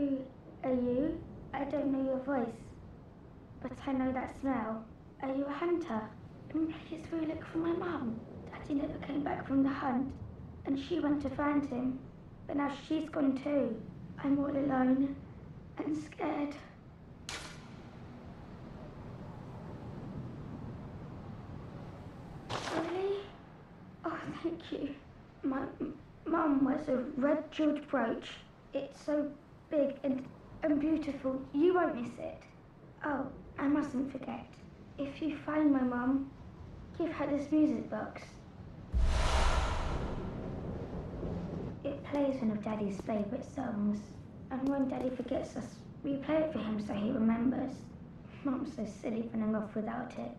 Are you? I don't know your voice, but I know that smell. Are you a hunter? And please will you look for my mum? Daddy never came back from the hunt, and she went to find him, but now she's gone too. I'm all alone and scared. Really? Oh, thank you. My mum wears a red jeweled brooch. It's so big and, and beautiful. You won't miss it. Oh, I mustn't forget. If you find my mum, give her this music box. It plays one of Daddy's favourite songs. And when Daddy forgets us, we play it for him so he remembers. Mum's so silly running off without it.